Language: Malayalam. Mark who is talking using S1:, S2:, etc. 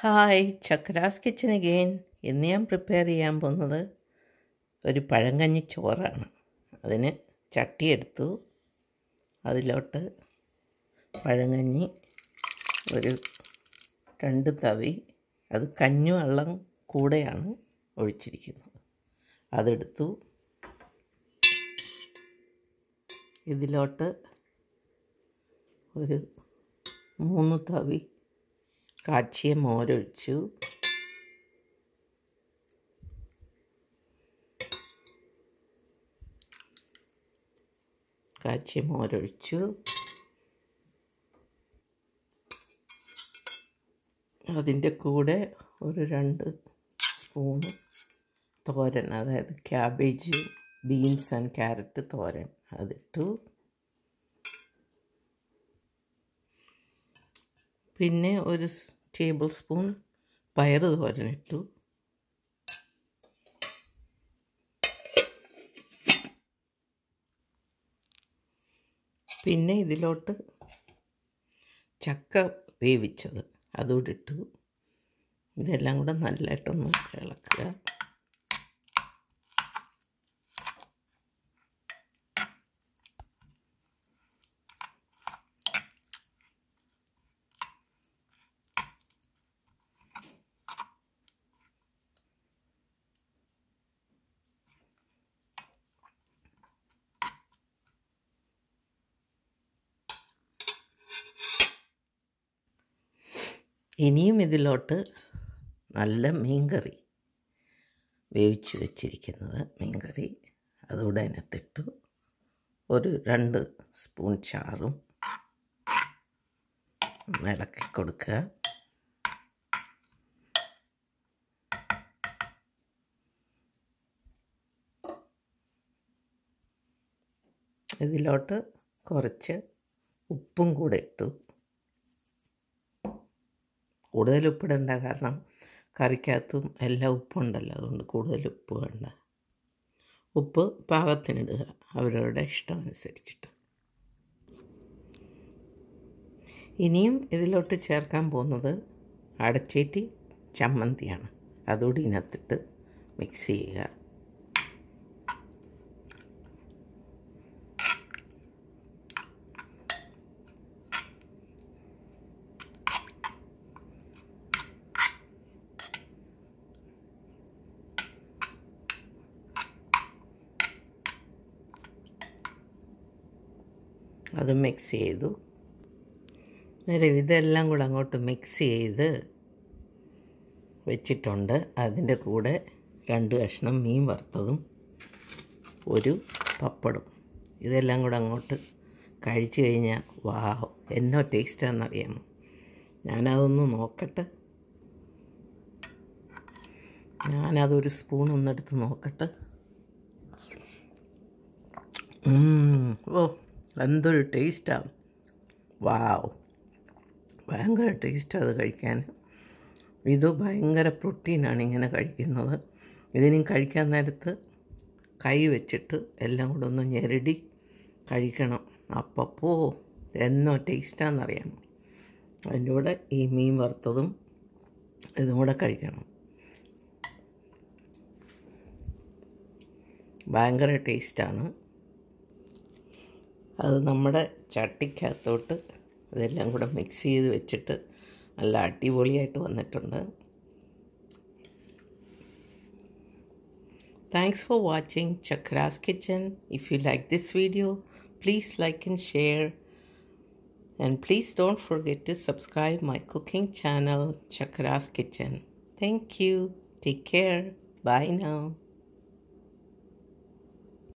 S1: ഹായ് ചക്രാസ് കിച്ചൻ അഗെയിൻ ഇന്ന് ഞാൻ പ്രിപ്പയർ ചെയ്യാൻ പോകുന്നത് ഒരു പഴങ്കഞ്ഞി ചോറാണ്. അതിന് ചട്ടി എടുത്തു. അതിലോട്ട് പഴങ്കഞ്ഞി ഒരു രണ്ട് തവി അത് കഞ്ഞു വെള്ളം കൂടെയാണ് ഒഴിച്ചിരിക്കുന്നത്. അതെടുത്തു. ഇതിലോട്ട് ഒരു മൂന്ന് തവി കാച്ചിയ മോരൊഴിച്ചു. കാച്ചിയ മോരൊഴിച്ചു. അതിന്റെ കൂടെ ഒരു രണ്ട് സ്പൂണ് തോരൻ അതായത് ക്യാബേജ് ബീൻസ് ആൻഡ് ക്യാരറ്റ് തോരൻ അതിട്ടു. പിന്നെ ഒരു ടേബിൾ സ്പൂൺ പയർ തോരനിട്ടു. പിന്നെ ഇതിലോട്ട് ചക്ക വേവിച്ചത്. അതുകൂടെ ഇതെല്ലാം കൂടെ നല്ലതായിട്ടൊന്ന് ഇളക്കുക. ഇനിയും ഇതിലോട്ട് നല്ല മീൻകറി വേവിച്ച് വെച്ചിരിക്കുന്നത് മീൻകറി. അതുകൂടെ അതിനകത്തിട്ടു ഒരു രണ്ട് സ്പൂൺ ചാറും ഇളക്കി കൊടുക്കുക. ഇതിലോട്ട് കുറച്ച് ഉപ്പും കൂടെ ഇട്ടു. കൂടുതൽ ഉപ്പിടണ്ട. കാരണം കറിക്കകത്തും എല്ലാം ഉപ്പുണ്ടല്ലോ. അതുകൊണ്ട് കൂടുതൽ ഉപ്പ് വേണ്ട. ഉപ്പ് പാകത്തിനിടുക. അവരവരുടെ ഇഷ്ടം അനുസരിച്ചിട്ട്. ഇനിയും ഇതിലോട്ട് ചേർക്കാൻ പോകുന്നത് അടച്ചേറ്റി ചമ്മന്തിയാണ്. അതുകൂടി ഇതിനകത്തിട്ട് മിക്സ് ചെയ്യുക. അത് മിക്സ് ചെയ്തു. നേരെ ഇതെല്ലാം കൂടെ അങ്ങോട്ട് മിക്സ് ചെയ്ത് വെച്ചിട്ടുണ്ട്. അതിന്റെ കൂടെ രണ്ട് കഷ്ണം മീൻ വറുത്തതും ഒരു പപ്പടും ഇതെല്ലാം കൂടെ അങ്ങോട്ട് കഴിച്ചു കഴിഞ്ഞാൽ വാ എന്നോ ടേസ്റ്റാണെന്നറിയാമോ ഞാനതൊന്ന് നോക്കട്ടെ. ഞാനതൊരു സ്പൂൺ ഒന്നെടുത്ത് നോക്കട്ടെ. ഓ എന്തൊരു ടേസ്റ്റാണ് വാവ് ഭയങ്കര ടേസ്റ്റാണ് അത് കഴിക്കാൻ. ഇത് ഭയങ്കര പ്രോട്ടീനാണ് ഇങ്ങനെ കഴിക്കുന്നത്. ഇതിനും കഴിക്കാൻ നേരത്ത് കൈ വെച്ചിട്ട് എല്ലാം കൂടെ ഒന്ന് ഞെരടി കഴിക്കണം. അപ്പപ്പോ എന്നോ ടേസ്റ്റാണെന്നറിയാം അതിന്റെ കൂടെ ഈ മീൻ വറുത്തതും ഇതും കൂടെ കഴിക്കണം. ഭയങ്കര ടേസ്റ്റാണ് അത് നമ്മുടെ ചട്ടിക്കകത്തോട്ട് ഇതെല്ലാം കൂടെ മിക്സ് ചെയ്ത് വെച്ചിട്ട് നല്ല അടിപൊളിയായിട്ട് വന്നിട്ടുണ്ട്. Thanks for watching Chakra's kitchen if you like this video please like and share and please don't forget to subscribe my cooking channel Chakra's kitchen thank you take care bye now